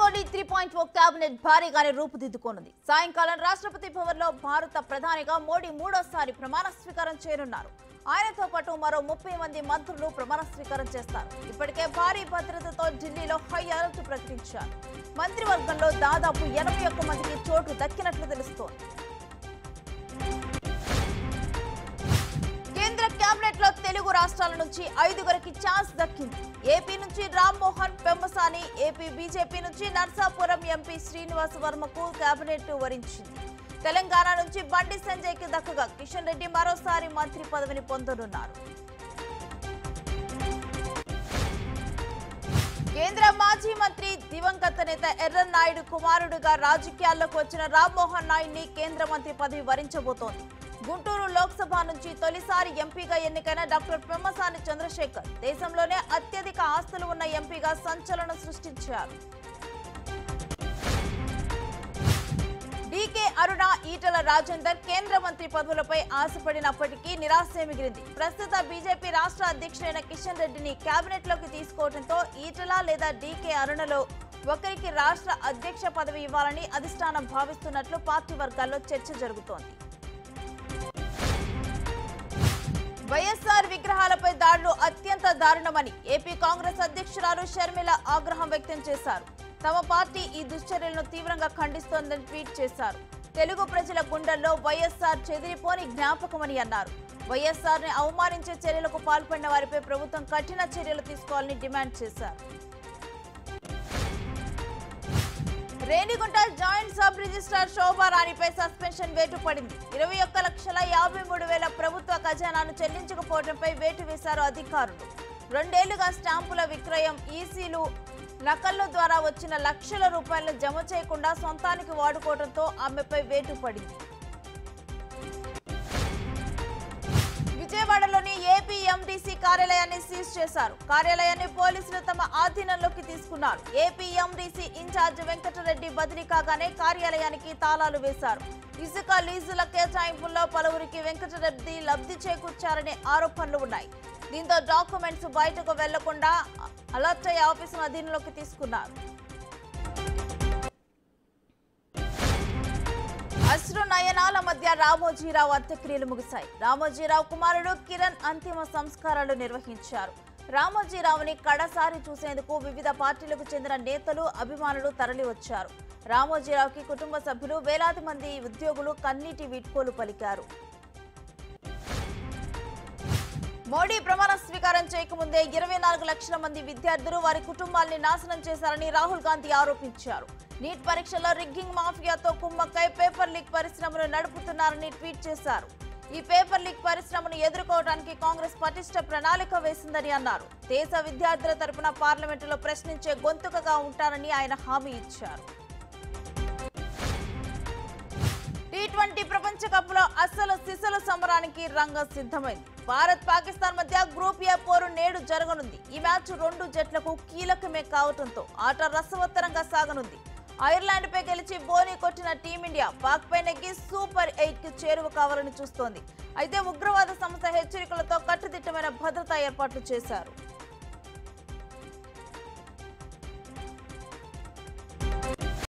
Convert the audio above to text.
Modi three point O cabinet భారీగానే రూపుదిద్దుకోనుంది. సాయంకాలం రాష్ట్రపతి భవన్లో భారత ప్రధానిగా మోడీ మూడోసారి ప్రమాణ స్వీకారం చేయనున్నారు. ఆయనతో పాటు మరో ముప్పై మంది మంత్రులు ప్రమాణ స్వీకారం చేస్తారు. ఇప్పటికే భారీ భద్రతతో ఢిల్లీలో హై అలర్ట్ ప్రకటించారు. మంత్రివర్గంలో దాదాపు ఎనభై ఒక్క మందికి చోటు దక్కినట్లు తెలుస్తోంది. కేంద్ర కేబినెట్లో తెలుగు రాష్ట్రాల నుంచి ఐదుగురికి ఛాన్స్ దక్కింది. ఏపీ నుంచి రామ్మోహన్ ఏపీ బీజేపీ నుంచి నర్సాపురం ఎంపీ శ్రీనివాస్ వర్మకు కేబినెట్ వరించింది తెలంగాణ నుంచి బండి సంజయ్కి దక్కగా కిషన్ రెడ్డి మరోసారి మంత్రి పదవిని పొందనున్నారు. కేంద్ర మాజీ మంత్రి దివంగత నేత ఎర్రన్నాయుడు కుమారుడుగా రాజకీయాల్లోకి వచ్చిన రామ్మోహన్ నాయుడిని కేంద్ర మంత్రి పదవి వరించబోతోంది. గుంటూరు లోక్సభ నుంచి తొలిసారి ఎంపీగా ఎన్నికైన డాక్టర్ పెమ్మసాని చంద్రశేఖర్ దేశంలోనే అత్యధిక ఆస్తులు ఉన్న ఎంపీగా సంచలనం సృష్టించారు. డీకే అరుణ ఈటల రాజేందర్ కేంద్ర మంత్రి పదవులపై ఆశపడినప్పటికీ నిరాశ మిగిలింది ప్రస్తుత బీజేపీ రాష్ట్ర అధ్యక్షుడైన కిషన్ రెడ్డిని కేబినెట్లోకి తీసుకోవడంతో ఈటల లేదా డీకే అరుణలో ఒకరికి రాష్ట్ర అధ్యక్ష పదవి ఇవ్వాలని అధిష్టానం భావిస్తున్నట్లు పార్టీ వర్గాల్లో చర్చ జరుగుతోంది. వైఎస్ఆర్ విగ్రహాలపై దాడులు అత్యంత దారుణమని ఏపీ కాంగ్రెస్ అధ్యక్షురాలు షర్మిల ఆగ్రహం వ్యక్తం చేశారు. తమ పార్టీ ఈ దుశ్చర్యలను తీవ్రంగా ఖండిస్తోందని ట్వీట్ చేశారు. తెలుగు ప్రజల గుండెల్లో వైఎస్ఆర్ చెదిరిపోని జ్ఞాపకమని అన్నారు. వైఎస్ఆర్ని అవమానించే చర్యలకు పాల్పడిన వారిపై ప్రభుత్వం కఠిన చర్యలు తీసుకోవాలని డిమాండ్ చేశారు. రేణిగుంట జాయింట్ సబ్ రిజిస్ట్రార్ శోభారాణిపై సస్పెన్షన్ వేటు పడింది ఇరవై ఒక్క లక్షల యాభై మూడు వేల ఖజానాను చెల్లించకపోవడంపై వేటు వేశారు అధికారులు. రెండేళ్ళుగా స్టాంపుల విక్రయం ఈసీలు నకళ్ళ ద్వారా వచ్చిన లక్షల రూపాయలను జమ చేయకుండా సొంతానికి వాడుకోవడంతో ఆమెపై వేటు పడింది. ఏపీ కార్యాలయాన్ని సీజ్ చేశారు. కార్యాలయాన్ని పోలీసులు తమ ఆధీనంలోకి తీసుకున్నారు. ఏపీ ఎండీసీ ఇన్ఛార్జ్ వెంకటరెడ్డి బదిలీ కాగానే కార్యాలయానికి తాళాలు వేశారు. ఇసుక లీజుల కేటాయింపుల్లో పలువురికి వెంకటరెడ్డి లబ్ధి చేకూర్చారనే ఆరోపణలు ఉన్నాయి. దీంతో డాక్యుమెంట్స్ బయటకు వెళ్ళకుండా అలర్ట్ అయ్యే ఆఫీసును అధీనంలోకి తీసుకున్నారు. అశ్రు నయనాల మధ్య రామోజీరావు అంత్యక్రియలు ముగిశాయి. రామోజీరావు కుమారుడు కిరణ్ అంతిమ సంస్కారాలు నిర్వహించారు. రామోజీరావుని కడసారి చూసేందుకు వివిధ పార్టీలకు చెందిన నేతలు అభిమానులు తరలివచ్చారు. రామోజీరావుకి కుటుంబ సభ్యులు వేలాది మంది ఉద్యోగులు కన్నీటి వీడ్కోలు పలికారు. మోడీ ప్రమాణ స్వీకారం చేయకముందే ఇరవై నాలుగు లక్షల మంది విద్యార్థులు వారి కుటుంబాల్ని నాశనం చేశారని రాహుల్ గాంధీ ఆరోపించారు. నీట్ పరీక్షల్లో రిగ్గింగ్ మాఫియాతో కుమ్మక్కై పేపర్ లీక్ పరిశ్రమను నడుపుతున్నారని ట్వీట్ చేశారు. ఈ పేపర్ లీక్ పరిశ్రమను ఎదుర్కోవడానికి కాంగ్రెస్ పటిష్ట ప్రణాళిక వేసిందని అన్నారు. దేశ విద్యార్థుల తరపున పార్లమెంటులో ప్రశ్నించే గొంతుకగా ఉంటారని ఆయన హామీ ఇచ్చారు. టీ ట్వంటీ ప్రపంచ కప్లో అసలు సిసలు సమరానికి రంగం సిద్ధమైంది. భారత్ పాకిస్తాన్ మధ్య గ్రూప్ ఏ పోరు నేడు జరగనుంది. ఈ మ్యాచ్ రెండు జట్లకు కీలకమే కావడంతో ఆట రసవత్తరంగా సాగనుంది. ఐర్లాండ్ పై గెలిచి బోని కొట్టిన టీమిండియా పాక్ పై నెగ్గి సూపర్ ఎయిట్కి చేరువ కావాలని చూస్తోంది. అయితే ఉగ్రవాద సంస్థ హెచ్చరికలతో కట్టుదిట్టమైన భద్రతా ఏర్పాట్లు చేశారు.